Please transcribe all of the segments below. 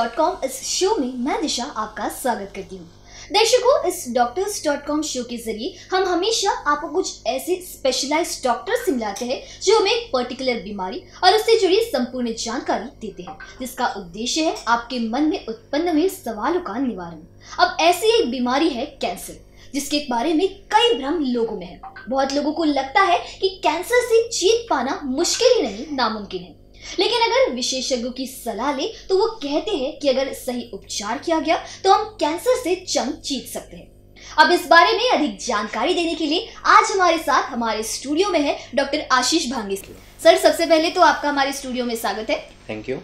Dot com इस show में मैं दिशा आपका स्वागत करती हूँ। दर्शकों, इस डॉक्टर्स डॉट कॉम शो के ज़रिए हम हमेशा आपको कुछ ऐसे स्पेशलाइज्ड डॉक्टर से मिलाते हैं जो हमें एक पर्टिकुलर बीमारी और उससे जुड़ी संपूर्ण जानकारी देते हैं, जिसका उद्देश्य है आपके मन में उत्पन्न हुए सवालों का निवारण। अब ऐसी एक बीमारी है कैंसर, जिसके बारे में कई भ्रम लोगों में है। बहुत लोगों को लगता है कि कैंसर से जीत पाना मुश्किल ही नहीं, नामुमकिन है। लेकिन अगर विशेषज्ञों की सलाह ले तो वो कहते हैं कि अगर सही उपचार किया गया तो हम कैंसर से जंग जीत सकते हैं। अब इस बारे में अधिक जानकारी देने के लिए आज हमारे साथ हमारे स्टूडियो में है डॉक्टर आशीष भांगे। सर, सबसे पहले तो आपका हमारे स्टूडियो में स्वागत है। थैंक यू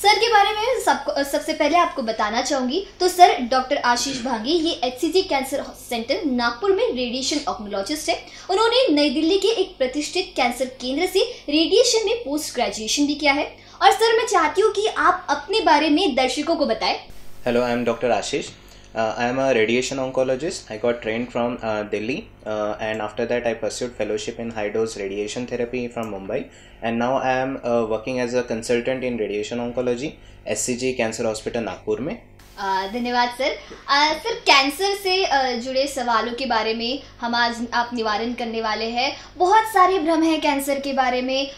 सर के बारे में सबको सबसे पहले आपको बताना चाहूँगी तो सर, डॉक्टर आशीष भांगी, ये एचसीजी कैंसर सेंटर नागपुर में रेडिएशन ऑक्नोलॉजिस्ट है। उन्होंने नई दिल्ली के एक प्रतिष्ठित कैंसर केंद्र से रेडिएशन में पोस्ट ग्रेजुएशन भी किया है। और सर, मैं चाहती हूँ कि आप अपने बारे में दर्शकों को बताएँ। Hello I am doctor Ashish Uh, I am a radiation oncologist. I got trained from uh, Delhi, uh, and after that, I pursued fellowship in high dose radiation therapy from Mumbai. And now I am uh, working as a consultant in radiation oncology, SCG Cancer Hospital, Nagpur. Mein. धन्यवाद, sir. Sir, cancer से जुड़े सवालों के बारे में हम आज आप निवारण करने वाले हैं। बहुत सारे भ्रम हैं कैंसर के बारे में।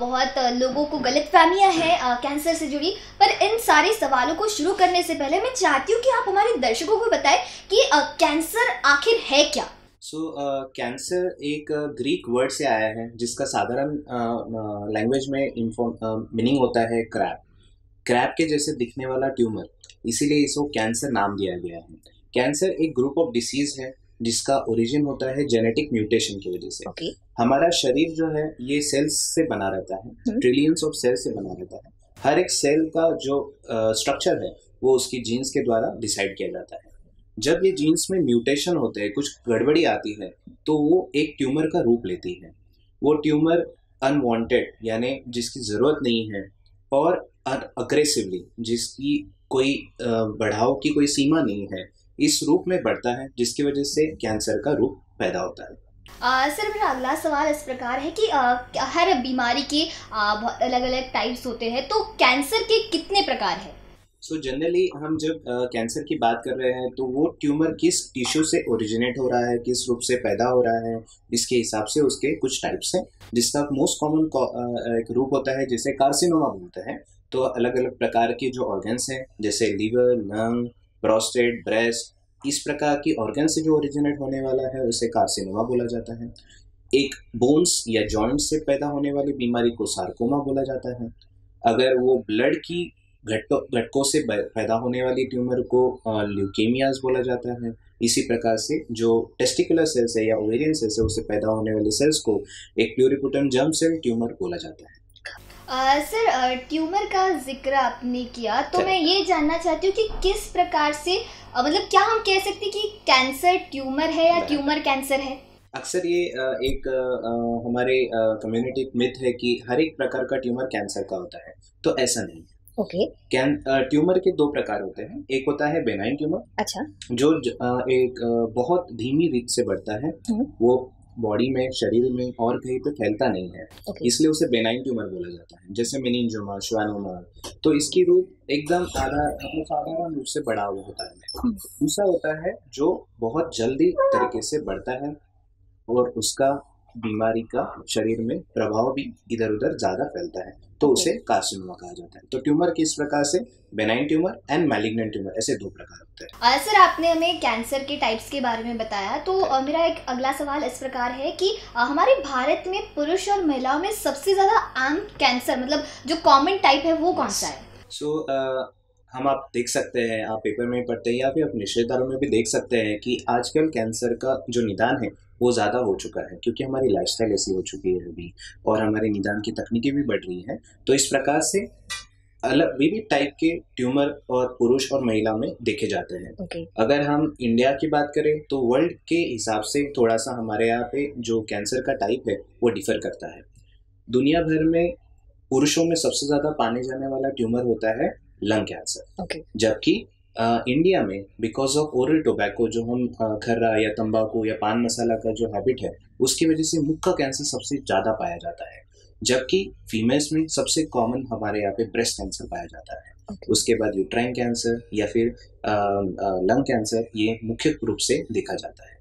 बहुत लोगों को गलत फहमियाँ हैं कैंसर से जुड़ी। पर इन सारे सवालों को शुरू करने से पहले मैं चाहती हूँ कि आप हमारे दर्शकों को बताएँ कि कैंसर आखिर है क्या? सो कैंसर एक ग्रीक वर्ड से आया है, जिसका साधारण लैंग्वेज में मीनिंग होता है क्रैप क्रैप के जैसे दिखने वाला ट्यूमर इसीलिए इसको कैंसर नाम दिया गया है। कैंसर एक ग्रुप ऑफ़ डिसीज है जिसका ओरिजिन होता है जेनेटिक म्यूटेशन की वजह से। Okay. हमारा शरीर जो है ये सेल्स से बना रहता है ट्रिलियंस ऑफ़ सेल से बना रहता है। हर एक सेल का जो स्ट्रक्चर uh, है वो उसकी जीन्स के द्वारा डिसाइड किया जाता है। जब ये जीन्स में म्यूटेशन होते हैं कुछ गड़बड़ी आती है तो वो एक ट्यूमर का रूप लेती है। वो ट्यूमर अनवांटेड यानी जिसकी ज़रूरत नहीं है और अग्रेसिवली जिसकी कोई बढ़ाव की कोई सीमा नहीं है इस रूप में बढ़ता है जिसकी वजह से कैंसर का रूप पैदा होता है। आ, सर मेरा अगला सवाल इस प्रकार है कि आ, हर बीमारी के अलग अलग टाइप्स होते हैं तो कैंसर के कितने प्रकार हैं? सो जनरली हम जब कैंसर की बात कर रहे हैं तो वो ट्यूमर किस टिश्यू से ओरिजिनेट हो रहा है, किस रूप से पैदा हो रहा है, इसके हिसाब से उसके कुछ टाइप्स हैं, जिसका मोस्ट कॉमन एक रूप होता है, जिसे कार्सिनोमा बोलते हैं। तो अलग अलग प्रकार के जो ऑर्गन्स हैं, जैसे लीवर लंग प्रोस्टेट ब्रेस्ट इस प्रकार की ऑर्गन से जो ओरिजिनेट होने वाला है, उसे कार्सिनोमा बोला जाता है। एक बोन्स या जॉइंट से पैदा होने वाली बीमारी को सार्कोमा बोला जाता है। अगर वो ब्लड की घटकों से पैदा होने वाली ट्यूमर को ल्यूकेमियाज बोला जाता है। इसी प्रकार से जो टेस्टिकुलर सेल्स है या ओवेरियन सेल्स है उससे पैदा होने वाले सेल्स को एक प्यूरिपुटन जर्म सेल ट्यूमर बोला जाता है। सर ट्यूमर का ज़िक्र आपने किया तो मैं ये जानना चाहती हूँ कि किस प्रकार से uh, मतलब क्या हम कह सकते हैं कि कैंसर ट्यूमर है या ट्यूमर कैंसर है? अक्सर ये एक हमारे कम्युनिटी मिथ है कि हर एक प्रकार का ट्यूमर कैंसर का होता है तो ऐसा नहीं ओके okay. ट्यूमर के दो प्रकार होते हैं एक होता है बेनाइन ट्यूमर अच्छा जो एक बहुत धीमी रीत से बढ़ता है हम्म। वो बॉडी में शरीर में और कहीं पे फैलता नहीं है okay. इसलिए उसे बेनाइन ट्यूमर बोला जाता है जैसे मिनिंजोमा श्वानोमा तो इसकी रूप एकदम आधा मतलब साधारण रूप से बड़ा हुआ होता है हम्म। दूसरा होता है जो बहुत जल्दी तरीके से बढ़ता है और उसका बीमारी का शरीर में प्रभाव भी इधर उधर ज़्यादा फैलता है तो उसे कार्सिनोमा कहा जाता है। तो ट्यूमर किस प्रकार से? Benign tumour and malignant tumour ऐसे दो प्रकार होते हैं। सर आपने हमें कैंसर के टाइप्स के बारे में बताया तो मेरा एक अगला सवाल इस प्रकार है कि हमारे भारत में पुरुष और महिलाओं में सबसे ज़्यादा आम कैंसर मतलब जो कॉमन टाइप है वो कौन सा है? सो so, uh, हम आप देख सकते हैं आप पेपर में पढ़ते हैं या फिर अपने रिश्तेदारों में भी देख सकते हैं कि आजकल कैंसर का जो निदान है वो ज़्यादा हो चुका है क्योंकि हमारी लाइफस्टाइल ऐसी हो चुकी है अभी और हमारे निदान की तकनीकें भी बढ़ रही हैं तो इस प्रकार से अलग विविध टाइप के ट्यूमर और पुरुष और महिला में देखे जाते हैं okay. अगर हम इंडिया की बात करें तो वर्ल्ड के हिसाब से थोड़ा सा हमारे यहाँ पे जो कैंसर का टाइप है वो डिफर करता है दुनिया भर में पुरुषों में सबसे ज़्यादा पाने जाने वाला ट्यूमर होता है लंग कैंसर okay. जबकि इंडिया में बिकॉज़ ऑफ़ ओरल टोबैको जो हम खर्रा या तंबाकू या पान मसाला का जो हैबिट है उसकी वजह से मुख का कैंसर सबसे ज़्यादा पाया जाता है। जबकि फीमेल्स में सबसे कॉमन हमारे यहाँ पे ब्रेस्ट कैंसर पाया जाता है। Okay. उसके बाद यूट्राइन कैंसर या फिर लंग कैंसर ये मुख्य रूप से देखा जाता है।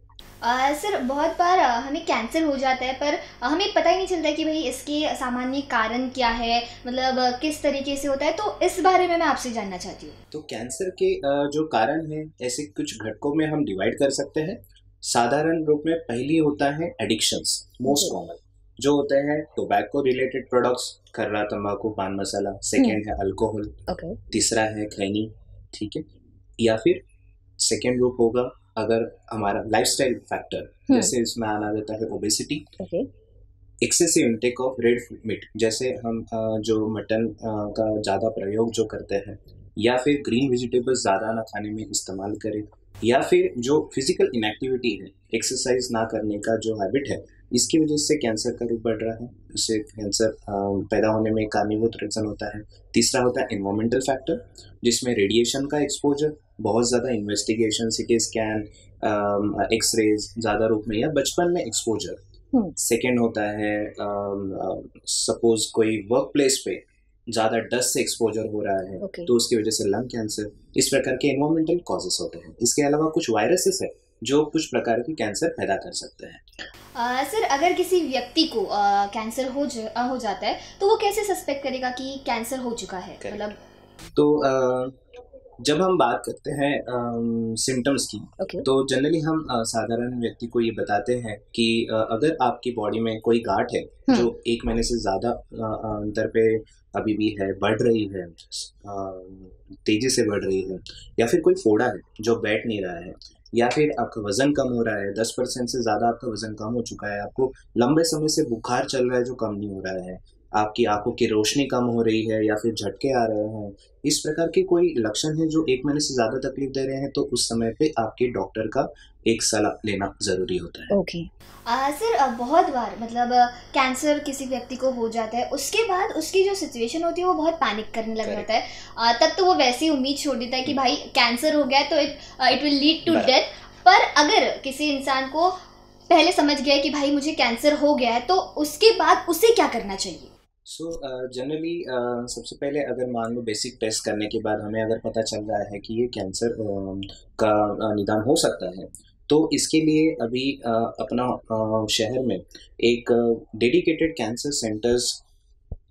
आ, सर बहुत बार हमें कैंसर हो जाता है पर हमें पता ही नहीं चलता कि भाई इसके सामान्य कारण क्या है मतलब किस तरीके से होता है तो इस बारे में मैं आपसे जानना चाहती हूँ। तो कैंसर के जो कारण हैं ऐसे कुछ घटकों में हम डिवाइड कर सकते हैं। साधारण रूप में पहली होता है एडिक्शंस मोस्ट कॉमन जो होते हैं टोबैको रिलेटेड प्रोडक्ट्स खर्रा तम्बाकू पान मसाला सेकेंड है अल्कोहल तीसरा है खैनी ठीक है? या फिर सेकेंड ग्रुप होगा अगर हमारा लाइफस्टाइल फैक्टर हम्म। जैसे इसमें आना जाता है obesity excessive intake of red meat जैसे हम जो मटन का ज़्यादा प्रयोग जो करते हैं या फिर ग्रीन वेजिटेबल्स ज़्यादा ना खाने में इस्तेमाल करें या फिर जो फ़िज़िकल इनएक्टिविटी है एक्सरसाइज ना करने का जो हैबिट है इसकी वजह से कैंसर का रूप बढ़ रहा है इससे कैंसर पैदा होने में कारणीभूत रीजन होता है तीसरा होता है इन्वायरमेंटल फैक्टर जिसमें रेडिएशन का एक्सपोजर बहुत ज़्यादा इन्वेस्टिगेशन सिटी स्कैन एक्सरेज ज़्यादा रूप में या बचपन में एक्सपोजर सेकेंड होता है सपोज़ कोई वर्क प्लेस पे ज़्यादा डस्ट से एक्सपोजर हो रहा है ओके तो उसकी वजह से लंग कैंसर इस प्रकार के इन्वायरमेंटल कॉजेस होते हैं। इसके अलावा कुछ वायरसेस है जो कुछ प्रकार के कैंसर पैदा कर सकते हैं। आ, सर अगर किसी व्यक्ति को आ, कैंसर हो ज, आ, हो जाता है तो वो कैसे सस्पेक्ट करेगा कि कैंसर हो चुका है? मतलब तो अ, जब हम बात करते हैं सिम्टम्स की ओके तो जनरली हम साधारण व्यक्ति को ये बताते हैं कि अगर आपकी बॉडी में कोई गांठ है हम्म। जो एक महीने से ज़्यादा अंतर पे अभी भी है बढ़ रही है तेज़ी से बढ़ रही है या फिर कोई फोड़ा है जो बैठ नहीं रहा है या फिर आपका वज़न कम हो रहा है दस परसेंट से ज़्यादा आपका वज़न कम हो चुका है आपको लंबे समय से बुखार चल रहा है जो कम नहीं हो रहा है आपकी आँखों की रोशनी कम हो रही है या फिर झटके आ रहे हैं इस प्रकार के कोई लक्षण है जो एक महीने से ज़्यादा तकलीफ़ दे रहे हैं तो उस समय पे आपके डॉक्टर का एक सलाह लेना ज़रूरी होता है। ओके। okay. सर बहुत बार मतलब कैंसर किसी व्यक्ति को हो जाता है उसके बाद उसकी जो सिचुएशन होती है वो बहुत पैनिक करने लग जाता है। आ, तब तो वो वैसी उम्मीद छोड़ देता है कि भाई कैंसर हो गया है तो it it will lead to death. पर अगर किसी इंसान को पहले समझ गया कि भाई मुझे कैंसर हो गया है तो उसके बाद उसे क्या करना चाहिए? सो जनरली सबसे पहले अगर मान लो बेसिक टेस्ट करने के बाद हमें अगर पता चल रहा है कि ये कैंसर अ, का निदान हो सकता है तो इसके लिए अभी अ, अपना अ, शहर में एक डेडिकेटेड कैंसर सेंटर्स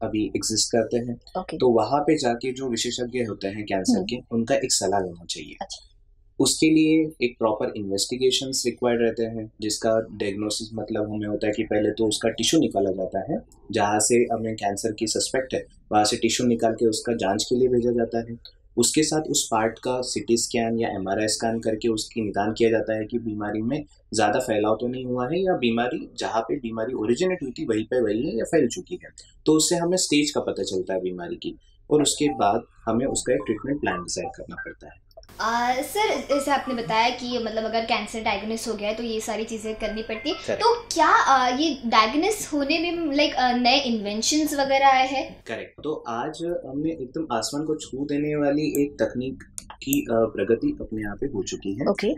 अभी एग्जिस्ट करते हैं ओके तो वहाँ पे जाके जो विशेषज्ञ होते हैं कैंसर हम्म। के उनका एक सलाह लेना चाहिए अच्छा। उसके लिए एक प्रॉपर इन्वेस्टिगेशन रिक्वायर्ड रहते हैं, जिसका डायग्नोसिस मतलब हमें होता है कि पहले तो उसका टिश्यू निकाला जाता है, जहाँ से हमें कैंसर की सस्पेक्ट है, वहाँ से टिश्यू निकाल के उसका जाँच के लिए भेजा जाता है। उसके साथ उस पार्ट का सीटी स्कैन या एमआरआई स्कैन करके उसकी निदान किया जाता है कि बीमारी में ज़्यादा फैलाव तो नहीं हुआ है या बीमारी, जहाँ पे बीमारी ओरिजिनेट हुई थी, वहीं पे वही है या फैल चुकी है। तो उससे हमें स्टेज का पता चलता है बीमारी की और उसके बाद हमें उसका एक ट्रीटमेंट प्लान डिसाइड करना पड़ता है। आ, सर जैसे आपने बताया कि मतलब अगर कैंसर डायग्नोस हो गया है तो ये सारी चीज़ें करनी पड़ती है। तो क्या आ, ये डायग्नोस होने में लाइक नए इन्वेंशन वगैरह आए हैं? करेक्ट तो आज हमने एकदम आसमान को छू देने वाली एक तकनीक की प्रगति अपने यहाँ पे हो चुकी है। Okay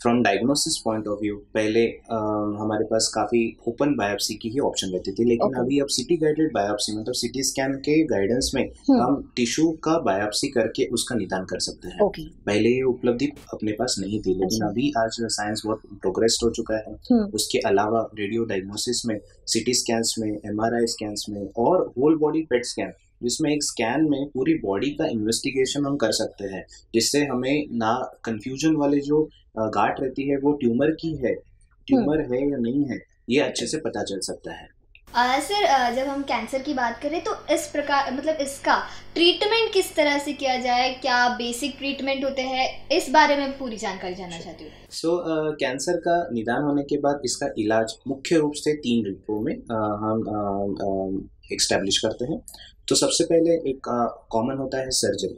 from diagnosis point of view पहले अ, हमारे पास काफ़ी ओपन बायोप्सी की ही ऑप्शन रहती थी लेकिन Okay. अभी अब सिटी गाइडेड बायोप्सी मतलब सिटी स्कैन के गाइडेंस में हम्म। हम टिश्यू का बायोप्सी करके उसका निदान कर सकते हैं ओके पहले ये उपलब्धि अपने पास नहीं थी लेकिन अच्छा। अभी आज साइंस बहुत प्रोग्रेस हो चुका है हम्म। उसके अलावा रेडियो डायग्नोसिस में सिटी स्कैन्स में एमआरआई स्कैन्स में और होल बॉडी पेट स्कैन जिसमें एक स्कैन में पूरी बॉडी का इन्वेस्टिगेशन हम कर सकते हैं जिससे हमें ना कंफ्यूजन वाले जो गांठ रहती है वो ट्यूमर की है ट्यूमर है या नहीं है ये अच्छे से पता चल सकता है। आ, सर आ, जब हम कैंसर की बात करें तो इस प्रकार मतलब इसका ट्रीटमेंट किस तरह से किया जाए क्या बेसिक ट्रीटमेंट होते हैं इस बारे में पूरी जानकारी जानना चाहती हूँ। सो कैंसर का निदान होने के बाद इसका इलाज मुख्य रूप से तीन रूपों में अ, हम एक्स्टेब्लिश करते हैं। तो सबसे पहले एक कॉमन होता है सर्जरी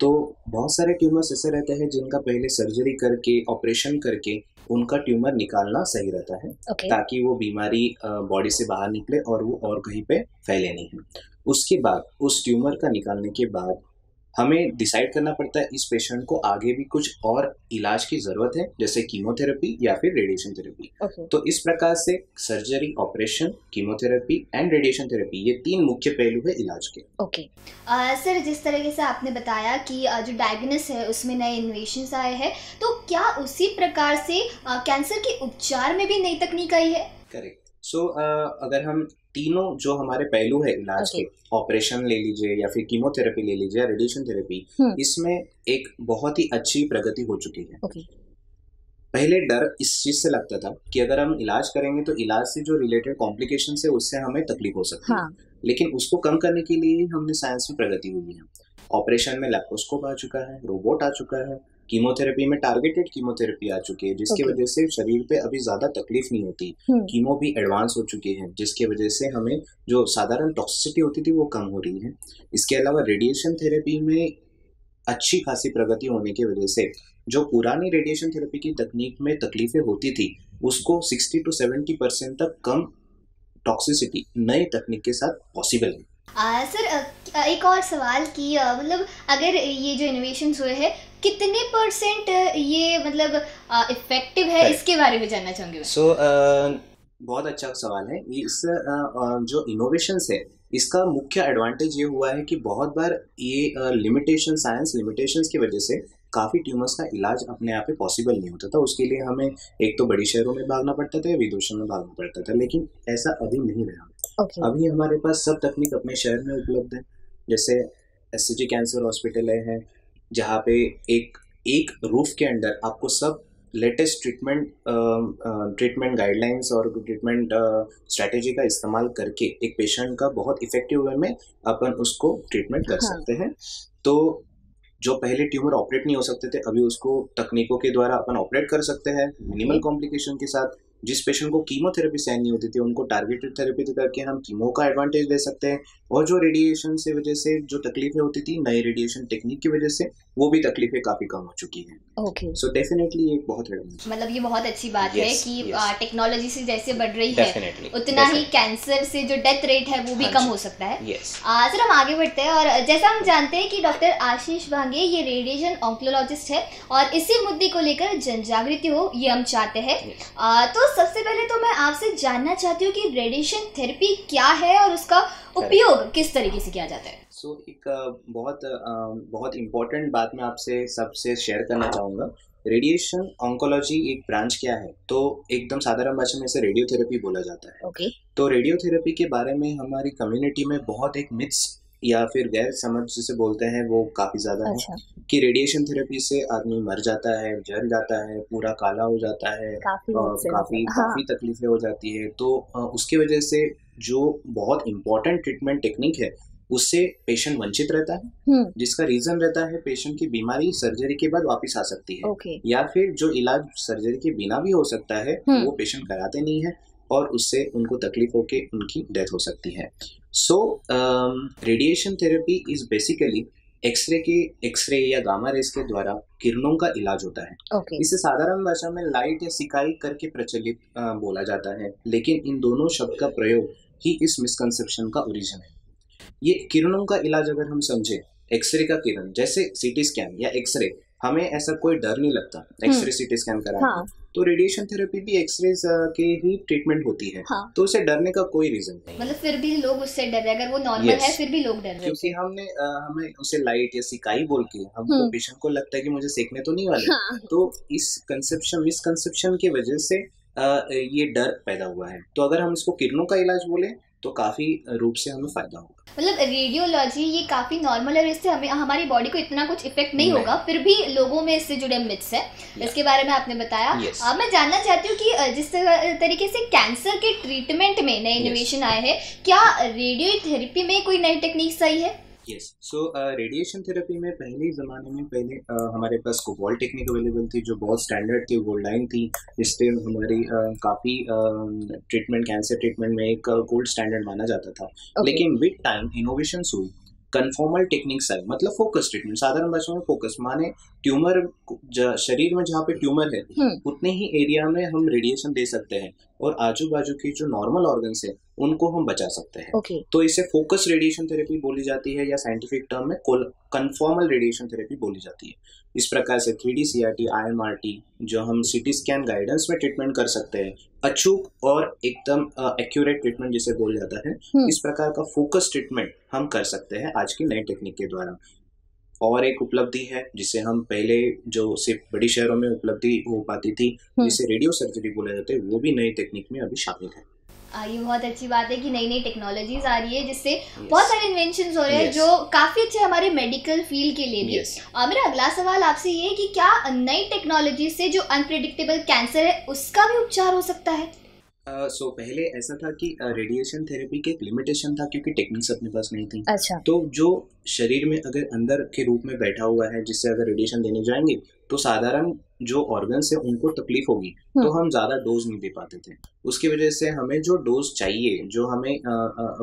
तो बहुत सारे ट्यूमर्स ऐसे रहते हैं जिनका पहले सर्जरी करके ऑपरेशन करके उनका ट्यूमर निकालना सही रहता है okay. ताकि वो बीमारी बॉडी से बाहर निकले और वो और कहीं पे फैले नहीं। उसके बाद उस ट्यूमर का निकालने के बाद हमें डिसाइड करना पड़ता है इस पेशेंट को आगे भी कुछ और इलाज की ज़रूरत है जैसे कीमोथेरेपी या फिर रेडिएशन थेरेपी ओके तो इस प्रकार से surgery operation chemotherapy and radiation therapy ये तीन मुख्य पहलू है इलाज के। Okay okay. सर जिस तरीके से आपने बताया कि अ, जो डायग्नोस है उसमें नए इन्वेशंस आए हैं तो क्या उसी प्रकार से कैंसर uh, के उपचार में भी नई तकनीक आई है? करेक्ट सो अगर हम तीनों जो हमारे पहलू है इलाज के ऑपरेशन ले लीजिए या फिर कीमोथेरेपी ले लीजिए या रेडिएशन थेरेपी हम्म। इसमें एक बहुत ही अच्छी प्रगति हो चुकी है। ओके पहले डर इस चीज़ से लगता था कि अगर हम इलाज करेंगे तो इलाज से जो रिलेटेड कॉम्प्लिकेशन है उससे हमें तकलीफ़ हो सकती है। हाँ। लेकिन उसको कम करने के लिए हमने साइंस में प्रगति हुई है। ऑपरेशन में लैप्रोस्कोप आ चुका है रोबोट आ चुका है। कीमोथेरेपी में टारगेटेड कीमोथेरेपी आ चुकी है जिसकी Okay. वजह से शरीर पे अभी ज़्यादा तकलीफ़ नहीं होती हम्म। कीमो भी एडवांस हो चुकी है जिसकी वजह से हमें जो साधारण टॉक्सिसिटी होती थी वो कम हो रही है इसके अलावा रेडिएशन थेरेपी में अच्छी खासी प्रगति होने की वजह से जो पुरानी रेडिएशन थेरेपी की तकनीक में तकलीफें होती थी उसको 60 टू 70 परसेंट तक कम टॉक्सिसिटी नई तकनीक के साथ पॉसिबल है आ, सर एक और सवाल कि मतलब अगर ये जो इनोवेशन हुए हैं कितने परसेंट ये मतलब इफ़ेक्टिव है. इसके बारे में जानना चाहूँगी सो बहुत अच्छा सवाल है। इस जो इनोवेशंस है इसका मुख्य एडवांटेज ये हुआ है कि बहुत बार ये लिमिटेशन साइंस लिमिटेशंस की वजह से काफ़ी ट्यूमर्स का इलाज अपने आप में पॉसिबल नहीं होता था। उसके लिए हमें एक तो बड़ी शहरों में भागना पड़ता था या विदेशों में भागना पड़ता था लेकिन ऐसा अभी नहीं रहा। ओके अभी हमारे पास सब तकनीक अपने शहर में उपलब्ध है। जैसे एस कैंसर हॉस्पिटल है जहाँ पे एक एक रूफ के अंदर आपको सब लेटेस्ट ट्रीटमेंट ट्रीटमेंट गाइडलाइंस और ट्रीटमेंट स्ट्रेटेजी का इस्तेमाल करके एक पेशेंट का बहुत इफ़ेक्टिव वे में अपन उसको ट्रीटमेंट कर हाँ। सकते हैं। तो जो पहले ट्यूमर ऑपरेट नहीं हो सकते थे अभी उसको तकनीकों के द्वारा अपन ऑपरेट कर सकते हैं मिनिमल कॉम्प्लिकेशन के साथ। जिस पेशेंट को कीमोथेरेपी सहन नहीं होती थी उनको टारगेटेड थेरेपी दे करके हम कीमो का एडवांटेज दे सकते हैं। और जो रेडिएशन से वजह से जो तकलीफें होती थी नई रेडिएशन टेक्निक की वजह से वो भी तकलीफें काफ़ी कम हो चुकी हैं। ओके सो डेफिनेटली एक बहुत मतलब ये बहुत अच्छी बात yes, है Yes, कि yes. टेक्नोलॉजी से जैसे बढ़ रही है डेफिनेटली उतना ही कैंसर से जो डेथ रेट है वो भी हाँ कम हो सकता है। यस आ, सर हम आगे बढ़ते हैं और जैसा हम जानते हैं कि डॉक्टर आशीष भांगे ये रेडिएशन ऑन्कोलॉजिस्ट है और इसी मुद्दे को लेकर जन जागृति हो ये हम चाहते हैं। तो सबसे पहले तो मैं आपसे जानना चाहती हूँ कि रेडिएशन थेरेपी क्या है और उसका उपयोग किस तरीके से किया जाता है? सो so, एक बहुत बहुत इम्पोर्टेंट बात मैं आपसे सबसे शेयर करना चाहूँगा। रेडिएशन ऑन्कोलॉजी एक ब्रांच क्या है? तो एकदम साधारण भाषा में इसे रेडियोथेरेपी बोला जाता है। ओके तो रेडियोथेरेपी के बारे में हमारी कम्युनिटी में बहुत एक मिथ्स या फिर गैर समझ जिसे बोलते हैं वो काफ़ी ज़्यादा है अच्छा। कि रेडिएशन थेरेपी से आदमी मर जाता है जल जाता है पूरा काला हो जाता है काफ़ी और काफ़ी काफ़ी तकलीफें हो जाती है। तो उसकी वजह से जो बहुत इंपॉर्टेंट ट्रीटमेंट टेक्निक है उससे पेशेंट वंचित रहता है। हम्म। जिसका रीजन रहता है पेशेंट की बीमारी सर्जरी के बाद वापस आ सकती है। या फिर जो इलाज सर्जरी के बिना भी हो सकता है हम्म। वो पेशेंट कराते नहीं है। और उससे उनको तकलीफ़ होके उनकी डेथ हो सकती है। So radiation therapy is basically X-ray के एक्सरे या गामा रेस के द्वारा किरणों का इलाज होता है। ओके इसे साधारण भाषा में लाइट या सिकाई करके प्रचलित अ, बोला जाता है लेकिन इन दोनों शब्द का प्रयोग ही इस मिसकंसेप्शन का ओरिजिन है। ये किरणों का इलाज अगर हम समझे एक्सरे का किरण जैसे सीटी स्कैन या एक्सरे हमें ऐसा कोई डर नहीं लगता। एक्सरे सीटी स्कैन कराने हाँ। तो रेडिएशन थेरेपी भी एक्सरे के ही ट्रीटमेंट होती है। हाँ। तो उसे डरने का कोई रीजन नहीं। मतलब फिर भी लोग उससे डर रहे अगर वो नॉर्मल Yes. है फिर भी लोग डर रहे क्योंकि हमने अ, हमें उसे लाइट या सिकाई बोल के हमको हम्म। पेशेंट को लगता है कि मुझे सीखने तो नहीं वाले। हाँ। तो इस कंसेप्शन मिसकंसेप्शन की वजह से अ, ये डर पैदा हुआ है। तो अगर हम इसको किरणों का इलाज बोले तो काफ़ी रूप से हमें फ़ायदा होगा। मतलब रेडियोलॉजी ये काफ़ी नॉर्मल है इससे हमें हमारी बॉडी को इतना कुछ इफ़ेक्ट नहीं नहीं। होगा फिर भी लोगों में इससे जुड़े मिथ्स है। इसके बारे में आपने बताया। अब मैं जानना चाहती हूँ कि जिस तरीके से कैंसर के ट्रीटमेंट में नए इनोवेशन आए हैं क्या रेडियोथेरेपी में कोई नई टेक्निक सही है? यस सो रेडिएशन थेरेपी में पहले ज़माने में पहले अ, हमारे पास कोबाल टेक्निक अवेलेबल थी जो बहुत स्टैंडर्ड थी गोल्ड लाइन थी जिससे हमारी अ, काफ़ी ट्रीटमेंट कैंसर ट्रीटमेंट में एक गोल्ड स्टैंडर्ड माना जाता था। Okay. लेकिन विद टाइम इनोवेशन हुई। कन्फॉर्मल टेक्निक्स आई मतलब फोकस ट्रीटमेंट साधारण भाषा में फोकस माने ट्यूमर शरीर में जहाँ पे ट्यूमर है हम्म। उतने ही एरिया में हम रेडिएशन दे सकते हैं। और आजू बाजू की जो नॉर्मल ऑर्गन्स है उनको हम बचा सकते हैं। ओके। तो इसे फोकस रेडिएशन थेरेपी बोली जाती है या साइंटिफिक टर्म में कन्फॉर्मल रेडिएशन थेरेपी बोली जाती है। इस प्रकार से three D C R T I M R T जो हम सिटी स्कैन गाइडेंस में ट्रीटमेंट कर सकते हैं अचूक और एकदम एक्यूरेट ट्रीटमेंट जिसे बोल जाता है हम्म। इस प्रकार का फोकस ट्रीटमेंट हम कर सकते हैं आज की नई टेक्निक के द्वारा। और एक उपलब्धि है जिसे हम पहले जो सिर्फ़ बड़ी शहरों में उपलब्धि हो पाती थी हम्म। जिसे रेडियो सर्जरी बोला जाता है वो भी नई टेक्निक में अभी शामिल है। ये बहुत अच्छी बात है कि नई नई टेक्नोलॉजीज़ आ रही है जिससे बहुत सारे इन्वेंशन हो रहे हैं Yes. जो काफ़ी अच्छे हमारे मेडिकल फ़ील्ड के लिए भी Yes. आ, मेरा अगला सवाल आपसे ये है कि क्या नई टेक्नोलॉजी से जो अनप्रिडिक्टेबल कैंसर है उसका भी उपचार हो सकता है सो uh, so, पहले ऐसा था कि रेडिएशन थेरेपी के एक लिमिटेशन था क्योंकि टेक्निक्स अपने पास नहीं थी अच्छा तो जो शरीर में अगर अंदर के रूप में बैठा हुआ है जिससे अगर रेडिएशन देने जाएँगे तो साधारण जो ऑर्गन है उनको तकलीफ़ होगी तो हम्म। हम ज़्यादा डोज नहीं दे पाते थे। उसकी वजह से हमें जो डोज चाहिए जो हमें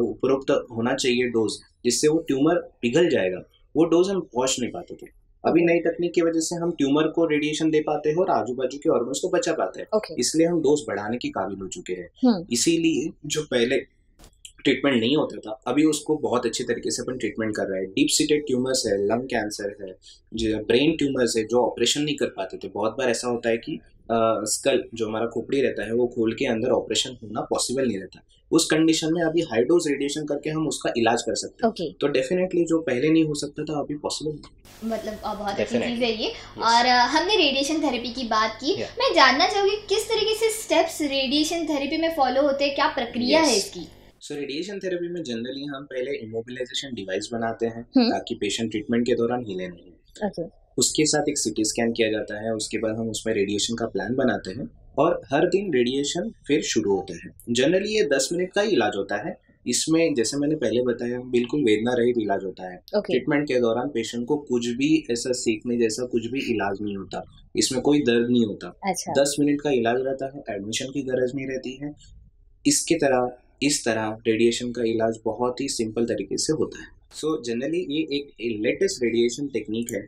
उपरोक्त होना चाहिए डोज जिससे वो ट्यूमर पिघल जाएगा वो डोज हम पहुँच नहीं पाते थे। अभी नई तकनीक की वजह से हम ट्यूमर को रेडिएशन दे पाते हैं और आजू बाजू के ऑर्गन्स को बचा पाते हैं। ओके इसलिए हम डोज बढ़ाने के काबिल हो चुके हैं। हम्म। इसीलिए जो पहले ट्रीटमेंट नहीं होता था। अभी उसको बहुत अच्छी तरीके से अपन ट्रीटमेंट कर रहे हैं। डीप सीटेड ट्यूमर्स है लंग कैंसर है जो ब्रेन ट्यूमर्स है जो ऑपरेशन नहीं कर पाते थे। बहुत बार ऐसा होता है कि स्कल जो हमारा खोपड़ी रहता है वो खोल के अंदर ऑपरेशन होना पॉसिबल नहीं रहता। उस कंडीशन में अभी हाई डोज रेडिएशन करके हम उसका इलाज कर सकते हैं। ओके तो डेफिनेटली जो पहले नहीं हो सकता था अभी पॉसिबल मतलब बहुत अच्छी चीज़ है ये। और हमने रेडिएशन थेरेपी की बात की। Yeah. मैं जानना चाहूँगी किस तरीके से स्टेप्स रेडिएशन थेरेपी में फॉलो होते हैं? क्या प्रक्रिया yes. है इसकी? सो रेडिएशन थेरेपी में जनरली हम पहले इमोबिलाइजेशन डिवाइस बनाते हैं हम्म। ताकि पेशेंट ट्रीटमेंट के दौरान हिले नहीं उसके साथ एक सिटी स्कैन किया जाता है उसके बाद हम उसमें रेडिएशन का प्लान बनाते हैं और हर दिन रेडिएशन फिर शुरू होता है। जनरली ये दस मिनट का ही इलाज होता है। इसमें जैसे मैंने पहले बताया बिल्कुल वेदना रहित इलाज होता है। ट्रीटमेंट के दौरान पेशेंट को कुछ भी ऐसा सीखने जैसा कुछ भी इलाज नहीं होता। इसमें कोई दर्द नहीं होता। अच्छा। दस मिनट का इलाज रहता है एडमिशन की गरज नहीं रहती है। इसके तरह इस तरह रेडिएशन का इलाज बहुत ही सिंपल तरीके से होता है। सो so, जनरली ये एक लेटेस्ट रेडिएशन टेक्निक है।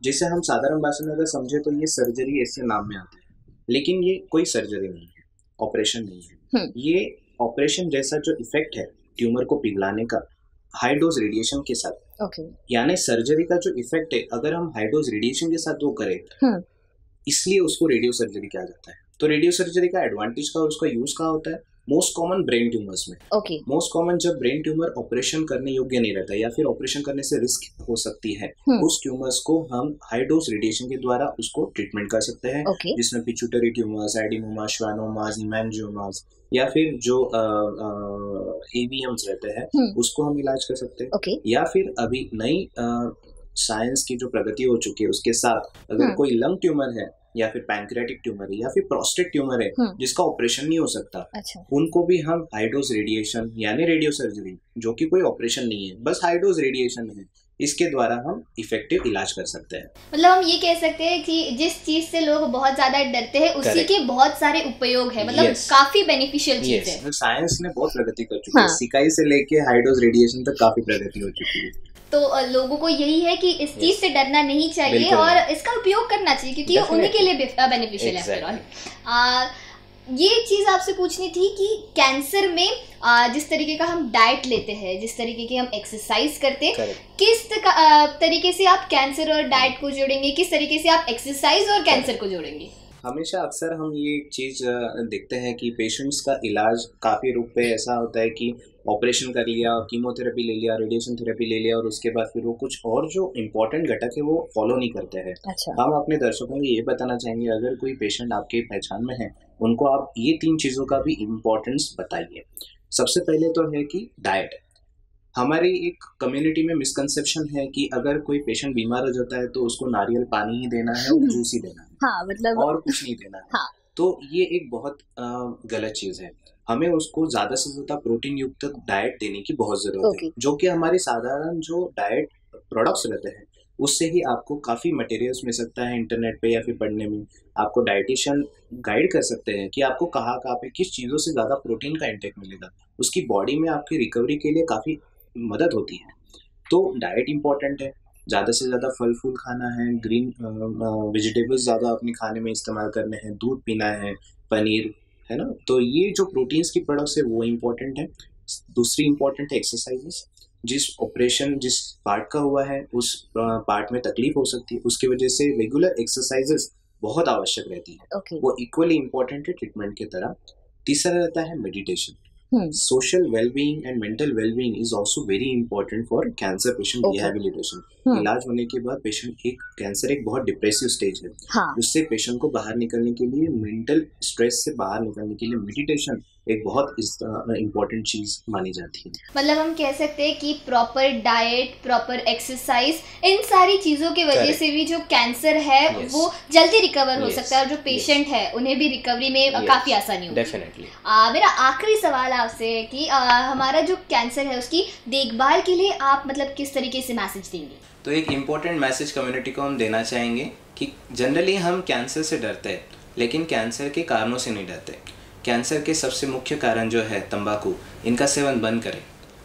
जिसे हम साधारण भाषा में अगर समझे तो ये सर्जरी ऐसे नाम में आता है। लेकिन ये कोई सर्जरी नहीं है ऑपरेशन नहीं है। हम्म। ये ऑपरेशन जैसा जो इफ़ेक्ट है ट्यूमर को पिघलाने का हाई डोज रेडिएशन के साथ। ओके यानी सर्जरी का जो इफ़ेक्ट है अगर हम हाई डोज रेडिएशन के साथ वो करें हम्म। इसलिए उसको रेडियो सर्जरी कहा जाता है। तो रेडियो सर्जरी का एडवांटेज का और उसका यूज़ का होता है? मोस्ट कॉमन ब्रेन ट्यूमर्स में ओके मोस्ट कॉमन जब ब्रेन ट्यूमर ऑपरेशन करने योग्य नहीं रहता या फिर ऑपरेशन करने से रिस्क हो सकती है हम्म। उस ट्यूमर्स को हम हाई डोज रेडिएशन के द्वारा उसको ट्रीटमेंट कर सकते हैं ओके जिसमें pituitary tumours adenoma schwannomas meningiomas या फिर जो एवीएम्स रहते हैं हम्म। उसको हम इलाज कर सकते हैं ओके या फिर अभी नई साइंस की जो प्रगति हो चुकी है उसके साथ अगर हम्म। कोई लंग ट्यूमर है या फिर पैंक्रेटिक ट्यूमर है या फिर प्रोस्टेट ट्यूमर है हम्म। जिसका ऑपरेशन नहीं हो सकता अच्छा उनको भी हम हाई डोज रेडिएशन यानी रेडियो सर्जरी जो कि कोई ऑपरेशन नहीं है बस हाई डोज रेडिएशन है इसके द्वारा हम इफ़ेक्टिव इलाज कर सकते हैं मतलब हम ये कह सकते हैं कि जिस चीज़ से लोग बहुत ज़्यादा डरते हैं उसी Correct. के बहुत सारे उपयोग है मतलब Yes. काफ़ी बेनिफिशियल चीज़ yes. है साइंस ने बहुत प्रगति कर चुकी है हाँ। सिकाई से लेके हाइड्रोज रेडिएशन तक काफ़ी प्रगति हो चुकी है तो लोगों को यही है कि इस चीज़ Yes. से डरना नहीं चाहिए और इसका उपयोग करना चाहिए क्योंकि उन्हीं के लिए बेनिफिशियल है ये चीज़ आपसे पूछनी थी कि कैंसर में आ, जिस तरीके का हम डाइट लेते हैं जिस तरीके की हम एक्सरसाइज करते हैं किस तरीके से आप कैंसर और डाइट को जोड़ेंगे किस तरीके से आप एक्सरसाइज और कैंसर को जोड़ेंगे? हमेशा अक्सर हम ये चीज़ देखते हैं कि पेशेंट्स का इलाज काफ़ी रूप पे ऐसा होता है कि ऑपरेशन कर लिया कीमोथेरेपी ले लिया रेडिएशन थेरेपी ले लिया और उसके बाद फिर वो कुछ और जो इम्पोर्टेंट घटक है वो फॉलो नहीं करते हैं। अच्छा। हम अपने दर्शकों को ये बताना चाहेंगे अगर कोई पेशेंट आपके पहचान में है उनको आप ये तीन चीज़ों का भी इम्पोर्टेंस बताइए। सबसे पहले तो है कि डाइट हमारी एक कम्युनिटी में मिसकंसेप्शन है कि अगर कोई पेशेंट बीमार हो जाता है तो उसको नारियल पानी ही देना है और जूस ही देना है। हाँ मतलब और कुछ नहीं देना है। हाँ। तो ये एक बहुत गलत चीज़ है। हमें उसको ज़्यादा से ज़्यादा प्रोटीन युक्त डाइट देने की बहुत ज़रूरत है। जो कि हमारे साधारण जो डाइट प्रोडक्ट्स रहते हैं उससे ही आपको काफ़ी मटेरियल्स मिल सकता है इंटरनेट पे या फिर पढ़ने में। आपको डाइटिशियन गाइड कर सकते हैं कि आपको कहाँ कहाँ पे किस चीज़ों से ज़्यादा प्रोटीन का इंटेक मिलेगा। उसकी बॉडी में आपकी रिकवरी के लिए काफ़ी मदद होती है। तो डाइट इंपॉर्टेंट है। ज़्यादा से ज़्यादा फल फूल खाना है ग्रीन वेजिटेबल्स ज़्यादा अपने खाने में इस्तेमाल करने हैं दूध पीना है पनीर है ना? तो ये जो प्रोटीन्स की प्रोडक्ट्स है वो इम्पोर्टेंट है। दूसरी इम्पोर्टेंट है एक्सरसाइजेस जिस ऑपरेशन जिस पार्ट का हुआ है उस पार्ट में तकलीफ़ हो सकती है उसकी वजह से रेगुलर एक्सरसाइजेस बहुत आवश्यक रहती है। Okay. वो इक्वली इम्पोर्टेंट है ट्रीटमेंट की तरह। तीसरा रहता है meditation social wellbeing and mental wellbeing is also very important for cancer patient rehabilitation इलाज होने के बाद पेशेंट एक कैंसर एक बहुत डिप्रेसिव स्टेज है हाँ. पेशेंट को बाहर निकलने के लिए मेंटल स्ट्रेस से बाहर निकलने के लिए मेडिटेशन एक बहुत इम्पोर्टेंट चीज़ मानी जाती है मतलब हम कह सकते हैं कि प्रॉपर डाइट प्रॉपर एक्सरसाइज इन सारी चीज़ों की वजह से भी जो कैंसर है Yes. वो जल्दी रिकवर yes. हो सकता है और जो पेशेंट yes. है उन्हें भी रिकवरी में Yes. काफ़ी आसानी होगी डेफिनेटली मेरा आखिरी सवाल आपसे है कि आ, हमारा जो कैंसर है उसकी देखभाल के लिए आप मतलब किस तरीके से मैसेज देंगे तो एक इम्पोर्टेंट मैसेज कम्युनिटी को हम देना चाहेंगे कि जनरली हम कैंसर से डरते हैं लेकिन कैंसर के कारणों से नहीं डरते कैंसर के सबसे मुख्य कारण जो है तंबाकू, इनका सेवन बंद करें,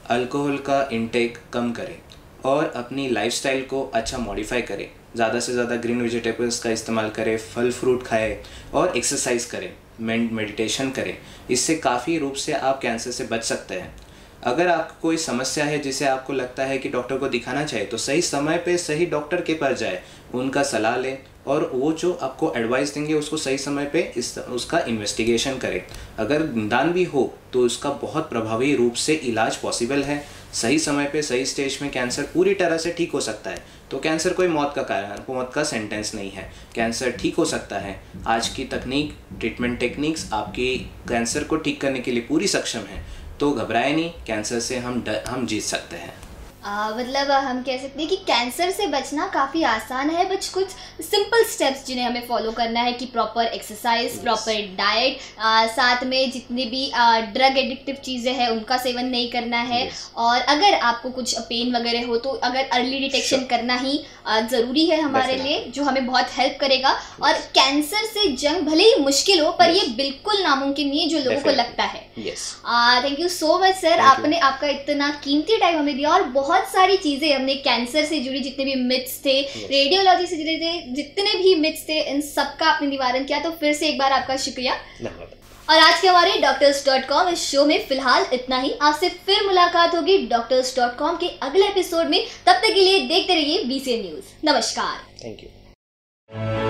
अल्कोहल का इंटेक कम करें और अपनी लाइफस्टाइल को अच्छा मॉडिफाई करें। ज़्यादा से ज़्यादा ग्रीन वेजिटेबल्स का इस्तेमाल करें, फल फ्रूट खाएँ और एक्सरसाइज करें मेडिटेशन करें। इससे काफ़ी रूप से आप कैंसर से बच सकते हैं। अगर आपको कोई समस्या है, जिसे आपको लगता है कि डॉक्टर को दिखाना चाहिए तो सही समय पे सही डॉक्टर के पास जाए, उनका सलाह लें और वो जो आपको एडवाइस देंगे, उसको सही समय पे इस, उसका इन्वेस्टिगेशन करें। अगर निदान भी हो तो उसका बहुत प्रभावी रूप से इलाज पॉसिबल है। सही समय पे, सही स्टेज में कैंसर पूरी तरह से ठीक हो सकता है। तो कैंसर कोई मौत का कारण, मौत का सेंटेंस नहीं है। कैंसर ठीक हो सकता है। आज की तकनीक ट्रीटमेंट टेक्निक्स आपकी कैंसर को ठीक करने के लिए पूरी सक्षम है। तो घबराए नहीं कैंसर से हम हम जीत सकते हैं। मतलब हम कह सकते हैं कि कैंसर से बचना काफ़ी आसान है बट कुछ सिंपल स्टेप्स जिन्हें हमें फॉलो करना है कि प्रॉपर एक्सरसाइज प्रॉपर डाइट साथ में जितनी भी ड्रग एडिक्टिव चीज़ें हैं उनका सेवन नहीं करना है Yes. और अगर आपको कुछ पेन वगैरह हो तो अगर अर्ली डिटेक्शन Sure. करना ही ज़रूरी है हमारे. लिए जो हमें बहुत हेल्प करेगा yes. और कैंसर से जंग भले ही मुश्किल हो पर Yes. ये बिल्कुल नामुमकिन नहीं है जो लोगों को लगता है thank you so much sir आपने आपका इतना कीमती टाइम हमें दिया और बहुत सारी चीज़ें हमने कैंसर से जुड़ी जितने भी मिथ्स थे रेडियोलॉजी से जुड़े थे जितने भी मिथ्स थे इन सब का आपने निवारण किया। तो फिर से एक बार आपका शुक्रिया। और आज के हमारे डॉक्टर्स डॉट कॉम इस शो में फ़िलहाल इतना ही। आपसे फिर मुलाकात होगी डॉक्टर्स डॉट कॉम के अगले एपिसोड में। तब तक के लिए देखते रहिए बीसीएन न्यूज़ नमस्कार। Thank you